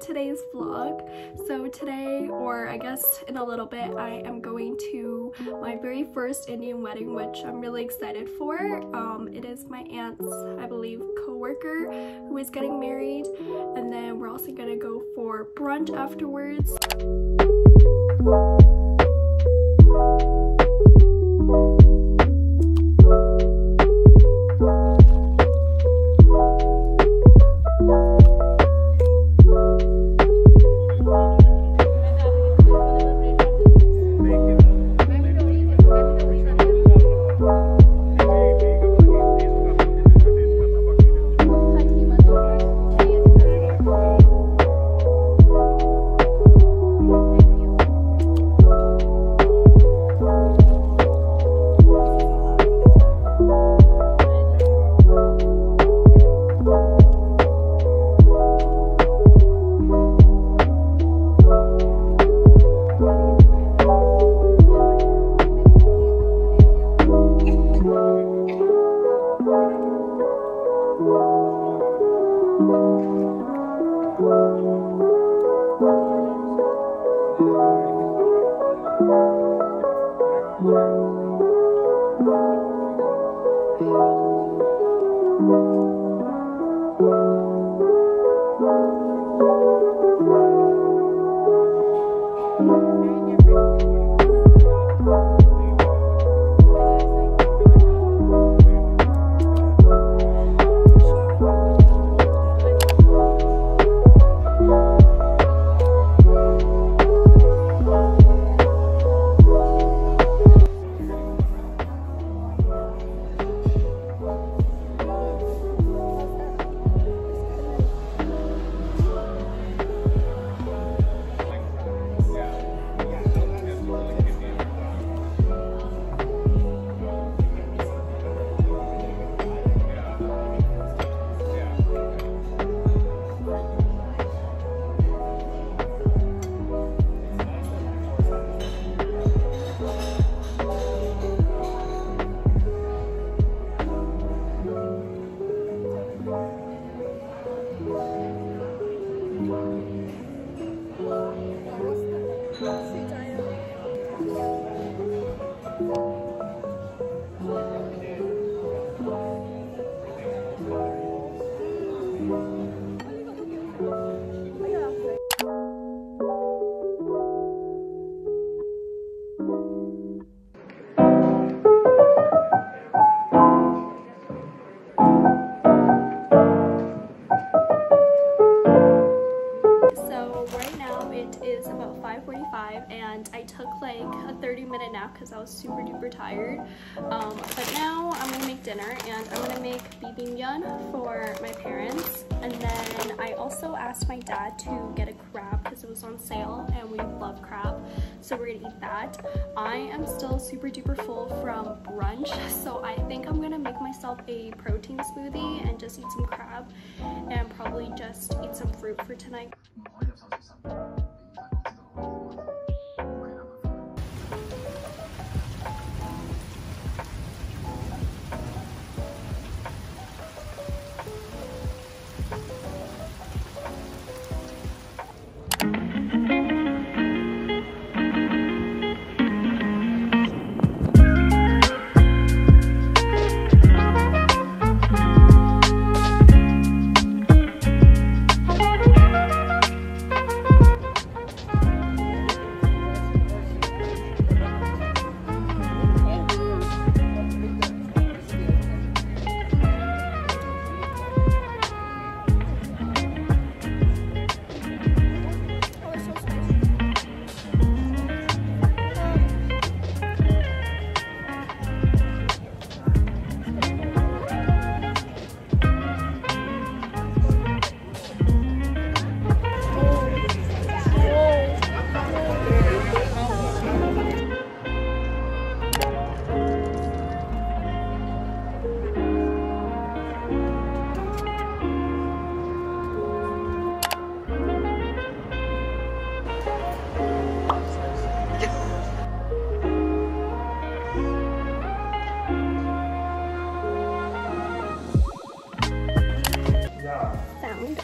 today's vlog. So today, or I guess in a little bit, I am going to my very first Indian wedding, which I'm really excited for. Um, it is my aunt's, I believe, co-worker who is getting married. And then we're also gonna go for brunch afterwards. And I was super duper tired. Um, but now I'm gonna make dinner and I'm gonna make bibimbap for my parents. And then I also asked my dad to get a crab because it was on sale and we love crab. So we're gonna eat that. I am still super duper full from brunch. So I think I'm gonna make myself a protein smoothie and just eat some crab and probably just eat some fruit for tonight.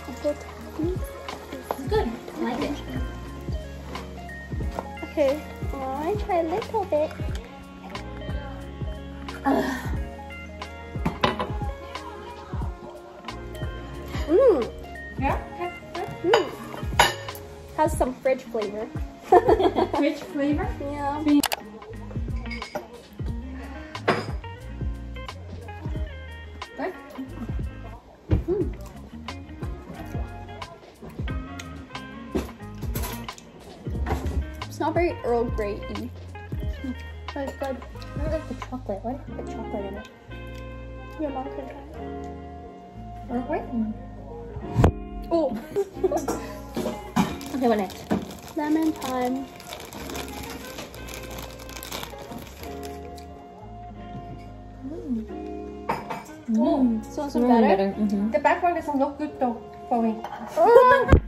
Tommy's. Good. I like it. Okay, well, I try a little bit. Mmm, Yeah. mmm. Has some fridge flavor. Rich flavor. Yeah. It's not very Earl Grey y. But it's good. I don't like the chocolate. Why do you put chocolate in it? Your mom can try it. Or? Oh, Okay, what next? lemon time. Mm. So some better? Mm-hmm. The background doesn't look good though for me.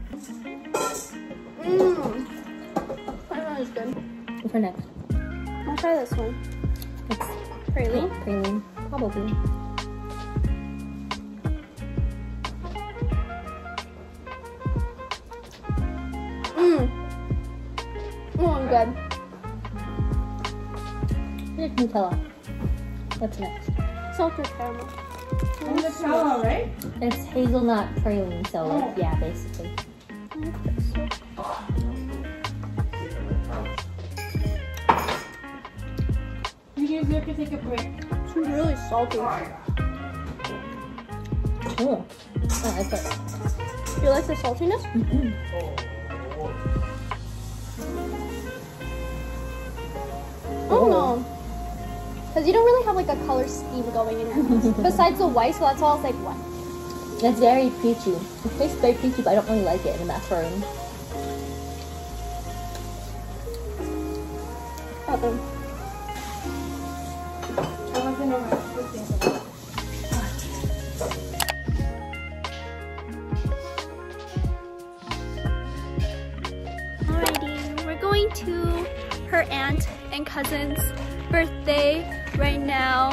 good. What's for next? I'll try this one. It's Praline. Oh, praline. Probably. Mmm. Oh, I'm good. It's Nutella. What's next? Salted caramel. On the tower, right? It's hazelnut praline, so like, yeah, basically. Mm-hmm. You use it to take a break. It's really salty. Oh, I like it. You like the saltiness? Mm-hmm. Oh no. Because you don't really have like a color scheme going in your house. Besides the white, so that's all it's like what? It's very peachy. It tastes very peachy, but I don't really like it in the macaroon. Uh-oh. Alrighty, we're going to her aunt and cousin's birthday right now.